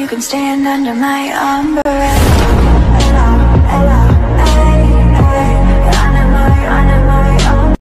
You can stand under my umbrella